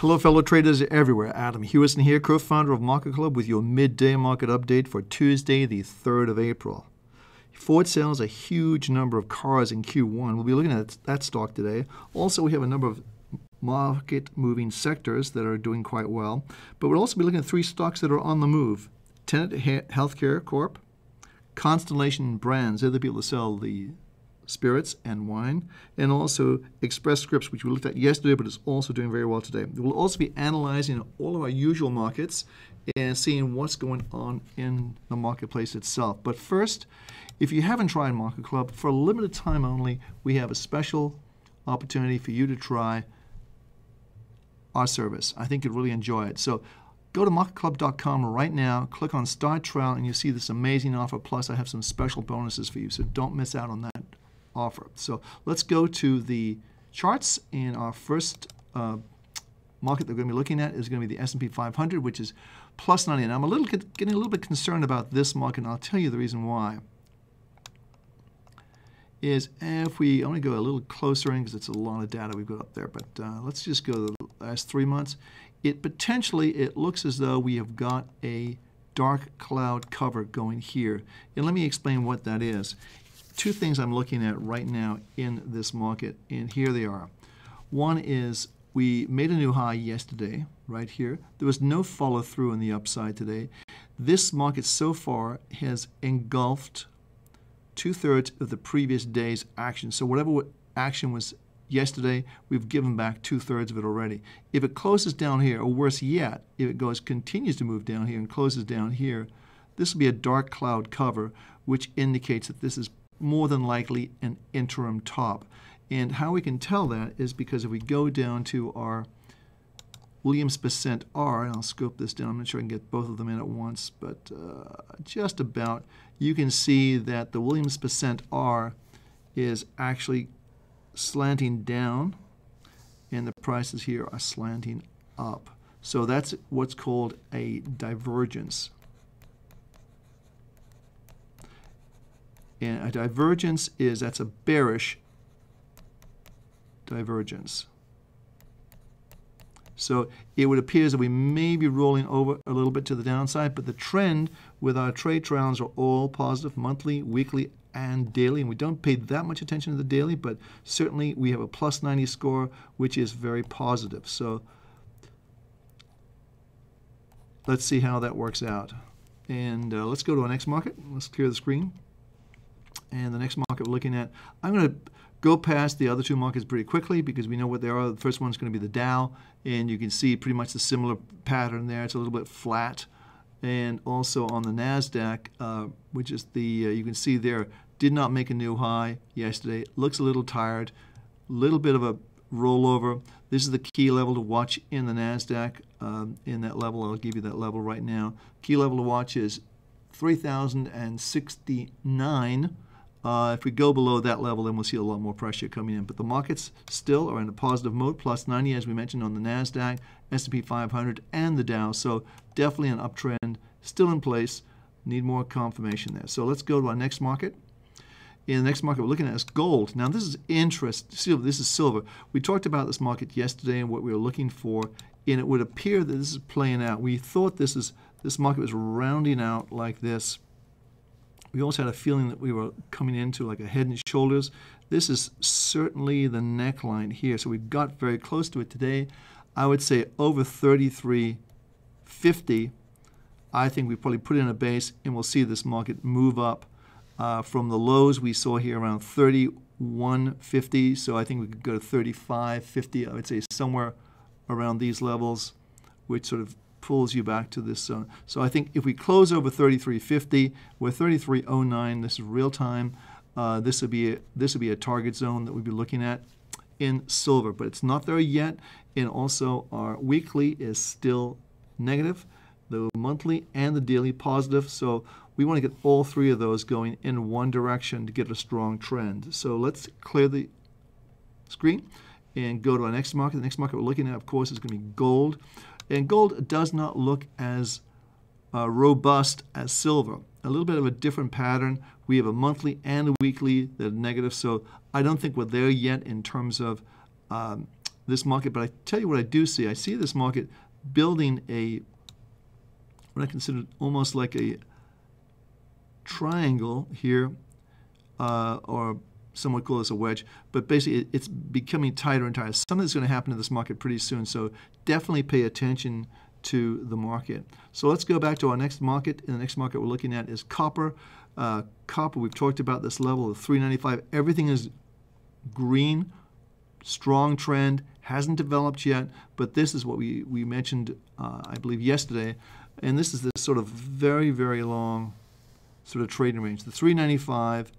Hello, fellow traders everywhere. Adam Hewison here, co founder of Market Club, with your midday market update for Tuesday, the 3rd of April. Ford sells a huge number of cars in Q1. We'll be looking at that stock today. Also, we have a number of market moving sectors that are doing quite well. But we'll also be looking at three stocks that are on the move Tenet Healthcare Corp, Constellation Brands, they're the people that sell the spirits and wine, and also Express Scripts, which we looked at yesterday, but is also doing very well today. We'll also be analyzing all of our usual markets and seeing what's going on in the marketplace itself. But first, if you haven't tried Market Club, for a limited time only, we have a special opportunity for you to try our service. I think you'd really enjoy it. So go to marketclub.com right now, click on Start Trial, and you see this amazing offer. Plus, I have some special bonuses for you, so don't miss out on that offer. So let's go to the charts. And our first uh, market that we're going to be looking at is going to be the S&P 500, which is plus 90. And I'm a little getting a little bit concerned about this market, and I'll tell you the reason why. Is if we only go a little closer in, because it's a lot of data we've got up there, but uh, let's just go to the last three months. It potentially, it looks as though we have got a dark cloud cover going here. And let me explain what that is two things I'm looking at right now in this market, and here they are. One is we made a new high yesterday, right here. There was no follow through on the upside today. This market so far has engulfed two thirds of the previous day's action. So, whatever action was yesterday, we've given back two thirds of it already. If it closes down here, or worse yet, if it goes continues to move down here and closes down here, this will be a dark cloud cover, which indicates that this is more than likely an interim top. And how we can tell that is because if we go down to our Williams percent R, and I'll scope this down, I'm not sure I can get both of them in at once, but uh, just about, you can see that the Williams percent R is actually slanting down, and the prices here are slanting up. So that's what's called a divergence. And a divergence is, that's a bearish divergence. So it would appear that we may be rolling over a little bit to the downside, but the trend with our trade triangles are all positive, monthly, weekly, and daily. And we don't pay that much attention to the daily, but certainly we have a plus 90 score, which is very positive. So let's see how that works out. And uh, let's go to our next market. Let's clear the screen and the next market we're looking at. I'm going to go past the other two markets pretty quickly because we know what they are. The first one is going to be the Dow, and you can see pretty much the similar pattern there. It's a little bit flat. And also on the NASDAQ, uh, which is the, uh, you can see there, did not make a new high yesterday. Looks a little tired, a little bit of a rollover. This is the key level to watch in the NASDAQ. Um, in that level, I'll give you that level right now. Key level to watch is 3,069. Uh, if we go below that level, then we'll see a lot more pressure coming in. But the markets still are in a positive mode, plus 90, as we mentioned on the NASDAQ, S&P 500, and the Dow. So definitely an uptrend still in place. Need more confirmation there. So let's go to our next market. In the next market we're looking at is gold. Now this is interest. Silver. This is silver. We talked about this market yesterday and what we were looking for, and it would appear that this is playing out. We thought this is this market was rounding out like this we also had a feeling that we were coming into like a head and shoulders. This is certainly the neckline here. So we got very close to it today. I would say over 33.50. I think we probably put in a base and we'll see this market move up uh, from the lows we saw here around 31.50. So I think we could go to 35.50. I would say somewhere around these levels, which sort of pulls you back to this zone. So I think if we close over 3350, we're 3309. This is real time. Uh, this would be a, this would be a target zone that we'd be looking at in silver, but it's not there yet. And also our weekly is still negative, the monthly and the daily positive. So we want to get all three of those going in one direction to get a strong trend. So let's clear the screen and go to our next market. The next market we're looking at, of course, is going to be gold. And gold does not look as uh, robust as silver. A little bit of a different pattern. We have a monthly and a weekly that are negative, so I don't think we're there yet in terms of um, this market, but I tell you what I do see. I see this market building a what I consider almost like a triangle here, uh, or some would call this a wedge, but basically it's becoming tighter and tighter. Something's going to happen to this market pretty soon, so definitely pay attention to the market. So let's go back to our next market, and the next market we're looking at is copper. Uh, copper, we've talked about this level of 395. Everything is green, strong trend, hasn't developed yet, but this is what we, we mentioned, uh, I believe, yesterday, and this is this sort of very, very long sort of trading range. The 395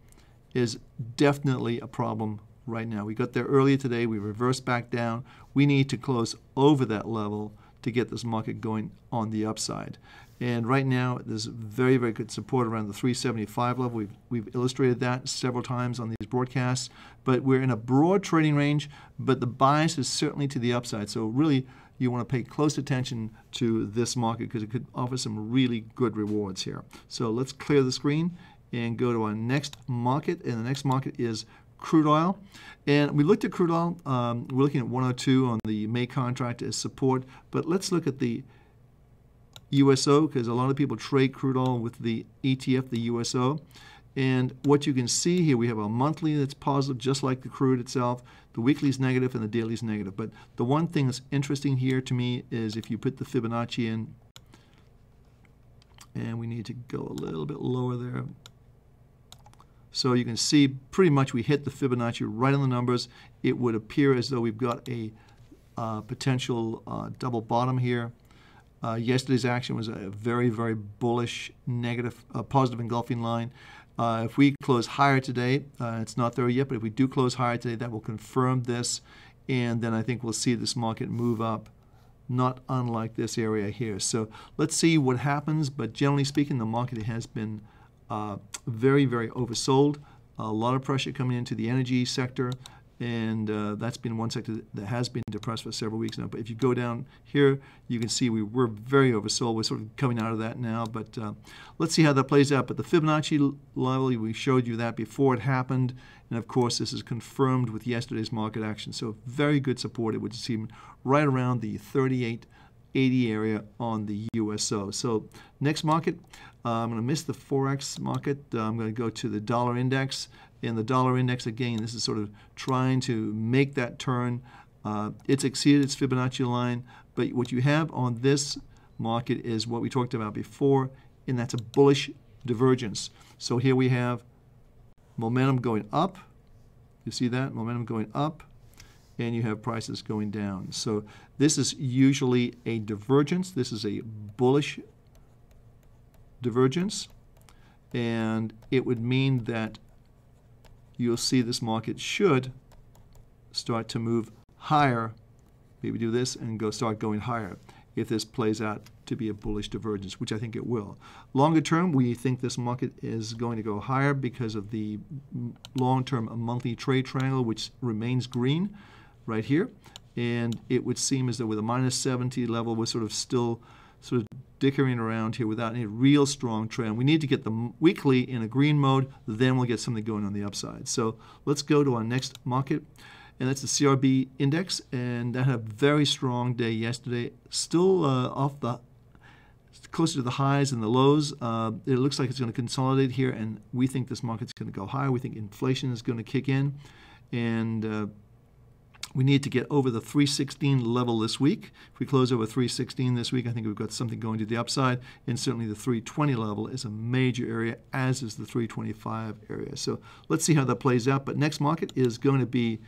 is definitely a problem right now. We got there earlier today. We reversed back down. We need to close over that level to get this market going on the upside. And right now, there's very, very good support around the 375 level. We've, we've illustrated that several times on these broadcasts. But we're in a broad trading range, but the bias is certainly to the upside. So really, you want to pay close attention to this market because it could offer some really good rewards here. So let's clear the screen and go to our next market. And the next market is crude oil. And we looked at crude oil. Um, we're looking at 102 on the May contract as support. But let's look at the USO because a lot of people trade crude oil with the ETF, the USO. And what you can see here, we have a monthly that's positive, just like the crude itself. The weekly is negative and the daily is negative. But the one thing that's interesting here to me is if you put the Fibonacci in, and we need to go a little bit lower there. So you can see pretty much we hit the Fibonacci right on the numbers. It would appear as though we've got a uh, potential uh, double bottom here. Uh, yesterday's action was a very, very bullish, negative, uh, positive engulfing line. Uh, if we close higher today, uh, it's not there yet, but if we do close higher today, that will confirm this, and then I think we'll see this market move up, not unlike this area here. So let's see what happens, but generally speaking, the market has been uh, very, very oversold. A lot of pressure coming into the energy sector, and uh, that's been one sector that has been depressed for several weeks now. But if you go down here, you can see we were very oversold. We're sort of coming out of that now, but uh, let's see how that plays out. But the Fibonacci level, we showed you that before it happened, and of course this is confirmed with yesterday's market action. So very good support, it would seem, right around the 3880 area on the USO. So next market, uh, I'm going to miss the Forex market. Uh, I'm going to go to the dollar index. In the dollar index, again, this is sort of trying to make that turn. Uh, it's exceeded its Fibonacci line, but what you have on this market is what we talked about before, and that's a bullish divergence. So here we have momentum going up. You see that? Momentum going up, and you have prices going down. So this is usually a divergence. This is a bullish divergence, and it would mean that you'll see this market should start to move higher. Maybe do this and go start going higher if this plays out to be a bullish divergence, which I think it will. Longer term, we think this market is going to go higher because of the long-term monthly trade triangle, which remains green right here. And it would seem as though with a minus 70 level, we're sort of still sort of dickering around here without any real strong trend. We need to get the weekly in a green mode, then we'll get something going on the upside. So let's go to our next market, and that's the CRB index, and that had a very strong day yesterday, still uh, off the closer to the highs and the lows. Uh, it looks like it's going to consolidate here, and we think this market's going to go higher. We think inflation is going to kick in, and uh, we need to get over the 316 level this week. If we close over 316 this week, I think we've got something going to the upside. And certainly the 320 level is a major area, as is the 325 area. So let's see how that plays out. But next market is going to be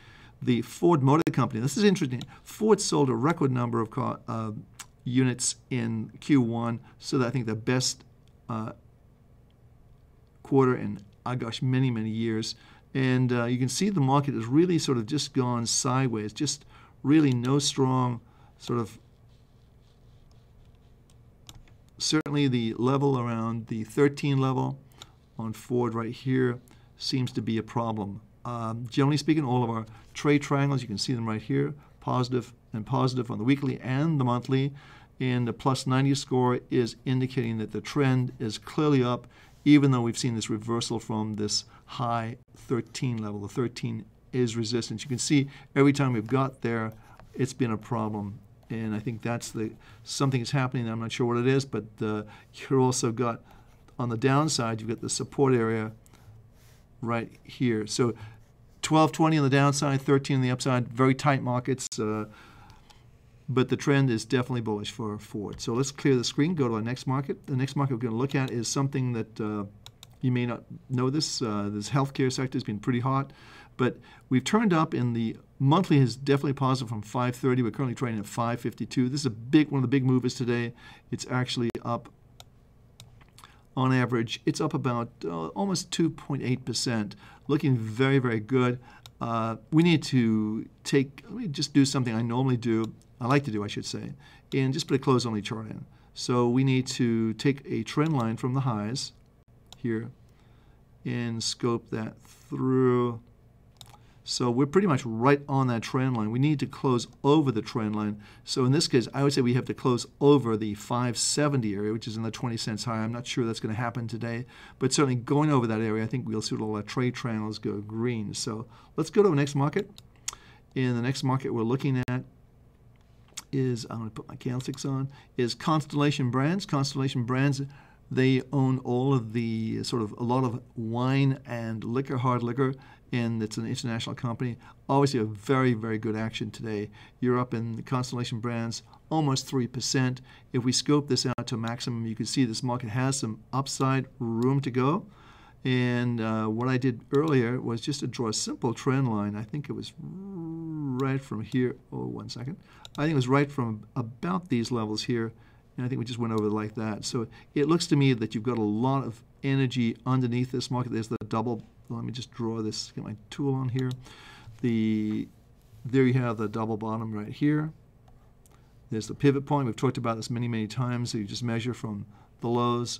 the Ford Motor Company. This is interesting. Ford sold a record number of car, uh, units in Q1, so I think the best uh, quarter in, oh gosh, many, many years. And uh, you can see the market has really sort of just gone sideways, just really no strong sort of. Certainly, the level around the 13 level on Ford right here seems to be a problem. Um, generally speaking, all of our trade triangles, you can see them right here, positive and positive on the weekly and the monthly. And the plus 90 score is indicating that the trend is clearly up even though we've seen this reversal from this high 13 level. The 13 is resistance. You can see every time we've got there, it's been a problem. And I think that's the something is happening. I'm not sure what it is, but uh, you're also got on the downside. You've got the support area right here. So 1220 on the downside, 13 on the upside. Very tight markets. Uh, but the trend is definitely bullish for Ford. So let's clear the screen, go to our next market. The next market we're going to look at is something that uh, you may not know this. Uh, this healthcare sector has been pretty hot, but we've turned up in the monthly is definitely positive from 530. We're currently trading at 552. This is a big one of the big movers today. It's actually up on average. It's up about uh, almost 2.8 percent, looking very very good. Uh, we need to take, let me just do something I normally do I like to do, I should say, and just put a close only chart in. So we need to take a trend line from the highs here and scope that through. So we're pretty much right on that trend line. We need to close over the trend line. So in this case, I would say we have to close over the 570 area, which is in the 20 cents high. I'm not sure that's going to happen today, but certainly going over that area, I think we'll see all our trade triangles go green. So let's go to the next market. In the next market we're looking at is, I'm going to put my candlesticks on, is Constellation Brands. Constellation Brands, they own all of the sort of a lot of wine and liquor, hard liquor, and it's an international company. Obviously, a very, very good action today. You're up in Constellation Brands almost 3%. If we scope this out to a maximum, you can see this market has some upside room to go. And uh, what I did earlier was just to draw a simple trend line. I think it was right from here. Oh, one second. I think it was right from about these levels here. And I think we just went over like that. So it looks to me that you've got a lot of energy underneath this market. There's the double. Let me just draw this, get my tool on here. The There you have the double bottom right here. There's the pivot point. We've talked about this many, many times. So you just measure from the lows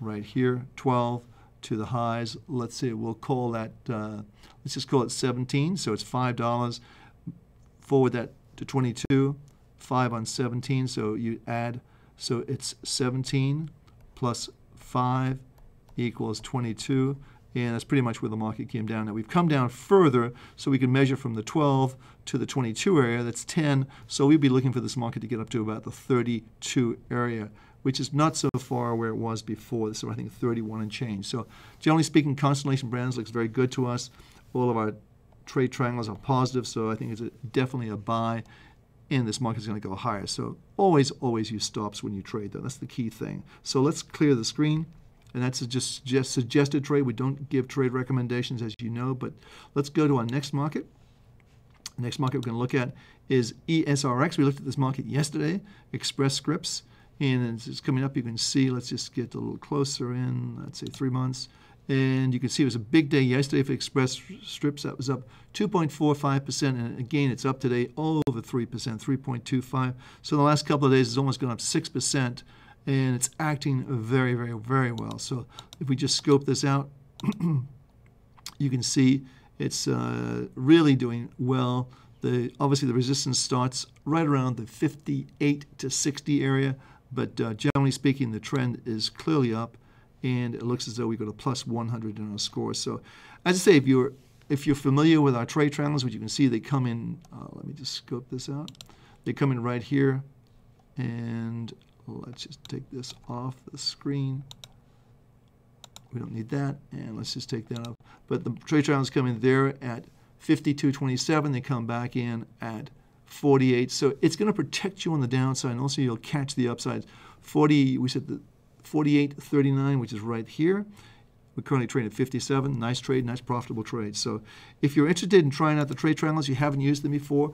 right here, 12 to the highs. Let's say we'll call that, uh, let's just call it 17. So it's $5. Forward that to 22, 5 on 17. So you add, so it's 17 plus 5 equals 22. And that's pretty much where the market came down. Now we've come down further, so we can measure from the 12 to the 22 area. That's 10. So we'd be looking for this market to get up to about the 32 area which is not so far where it was before. So I think 31 and change. So generally speaking, Constellation Brands looks very good to us. All of our trade triangles are positive, so I think it's a, definitely a buy. And this market is going to go higher. So always, always use stops when you trade, though. That's the key thing. So let's clear the screen. And that's just, just suggested trade. We don't give trade recommendations, as you know. But let's go to our next market. Next market we're going to look at is ESRX. We looked at this market yesterday, Express Scripts. And it's coming up, you can see, let's just get a little closer in, let's say three months. And you can see it was a big day yesterday for Express Scripts. That was up 2.45%. And again, it's up today over 3%, 3.25. So the last couple of days, it's almost gone up 6%. And it's acting very, very, very well. So if we just scope this out, you can see it's uh, really doing well. The, obviously, the resistance starts right around the 58 to 60 area. But uh, generally speaking, the trend is clearly up, and it looks as though we got a plus 100 in our score. So, as I say, if you're if you're familiar with our trade triangles, which you can see they come in, uh, let me just scope this out. They come in right here, and let's just take this off the screen. We don't need that, and let's just take that off. But the trade triangles come in there at 52.27. They come back in at 48. So it's going to protect you on the downside, and also you'll catch the upsides. 40, we said the 48.39, which is right here. We're currently trade at 57. Nice trade, nice profitable trade. So if you're interested in trying out the trade triangles, you haven't used them before,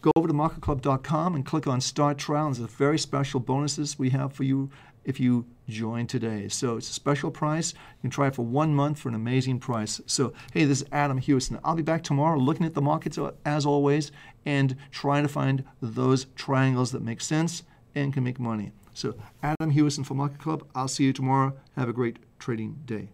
go over to marketclub.com and click on Start Trial. And there's a very special bonuses we have for you if you join today. So it's a special price. You can try it for one month for an amazing price. So, hey, this is Adam Hewison. I'll be back tomorrow looking at the markets uh, as always and trying to find those triangles that make sense and can make money. So, Adam Hewison for Market Club. I'll see you tomorrow. Have a great trading day.